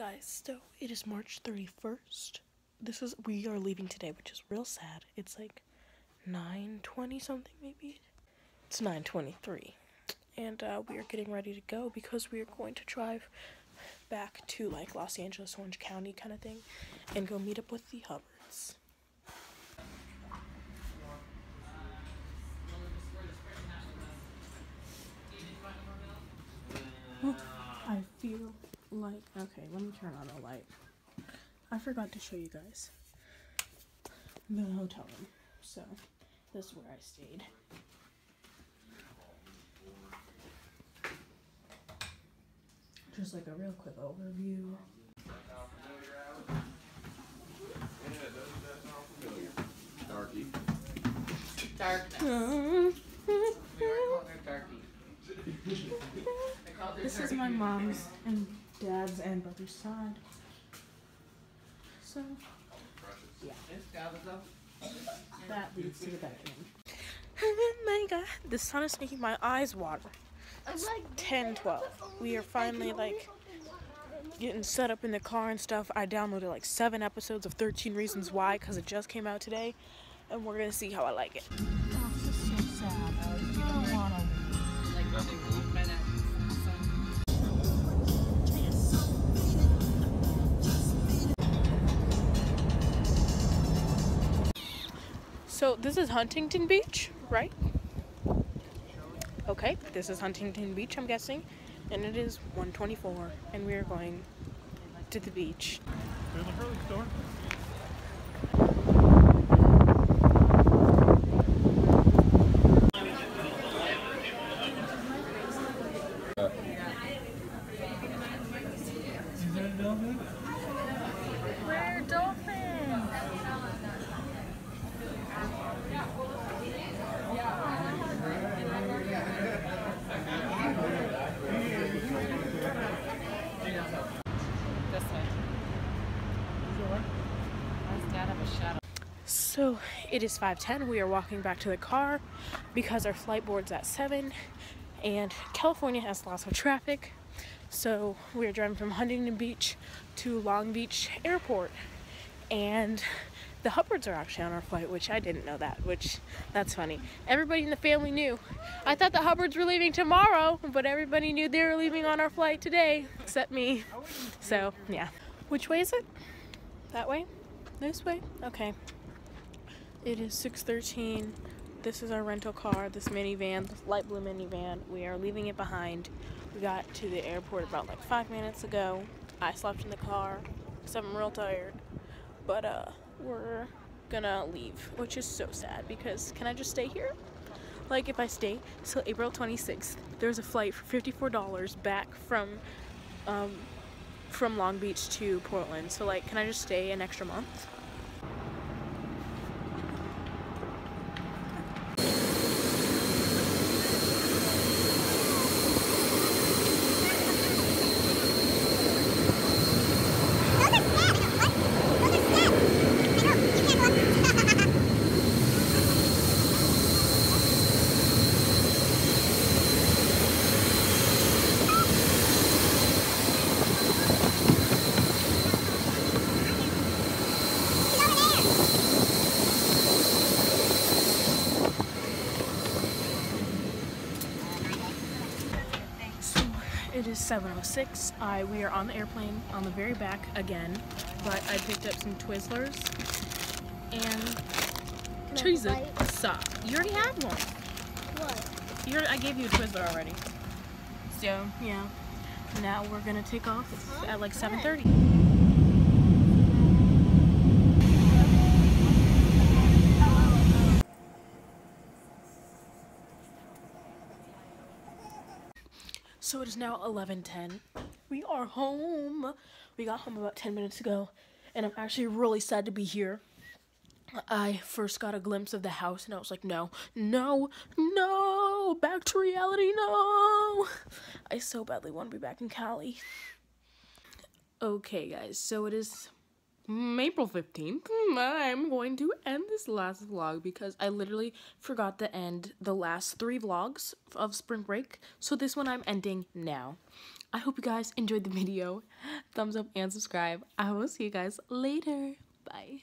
guys, so it is March 31st. This is we are leaving today, which is real sad. It's like 9:20 something maybe. It's 9:23. And uh, we are getting ready to go because we are going to drive back to like Los Angeles, Orange County kind of thing and go meet up with the Hubbards. Like okay, let me turn on the light. I forgot to show you guys the hotel room. So this is where I stayed. Just like a real quick overview. Darky. Darkness. We already called her Darky. I called her This is my mom's and dad's and brother's side. So yeah. This guy was up. that leads to the bedroom. Oh my god, the sun is making my eyes water. It's 10 12. We are finally like getting set up in the car and stuff. I downloaded like seven episodes of 13 Reasons Why because it just came out today, and we're gonna see how I like it. Oh, So this is Huntington Beach, right? Okay, this is Huntington Beach, I'm guessing, and it is 124, and we are going to the beach. There's a Hurley store. Where dolphins? This way. Does dad have a shadow? So it is 5:10. We are walking back to the car because our flight board's at 7 and California has lots of traffic. So we are driving from Huntington Beach to Long Beach Airport. And the Hubbards are actually on our flight, which I didn't know that, which that's funny. Everybody in the family knew. I thought the Hubbards were leaving tomorrow, but everybody knew they were leaving on our flight today, except me. So, yeah. Which way is it? That way? This way? Okay. It is 6:13. This is our rental car, this minivan, this light blue minivan. We are leaving it behind. We got to the airport about like 5 minutes ago. I slept in the car cuz I'm real tired. But uh we're gonna leave, which is so sad because can I just stay here? Like if I stay till April 26th, there's a flight for $54 back from um from Long Beach to Portland. So like can I just stay an extra month? So it is 7:06. I we are on the airplane on the very back again, but I picked up some Twizzlers and Cheez-It. You already had one. What? You I gave you a Twizzler already. So yeah. Now we're gonna take off at like 7:30. So it is now 11:10. We are home. We got home about 10 minutes ago, and I'm actually really sad to be here. I first got a glimpse of the house, and I was like, no, no, no, back to reality, no. I so badly want to be back in Cali. Okay, guys, so it is April 15th. Mm, I'm going to end this last vlog because I literally forgot to end the last three vlogs of spring break. So this one I'm ending now. I hope you guys enjoyed the video. Thumbs up and subscribe. I will see you guys later. Bye.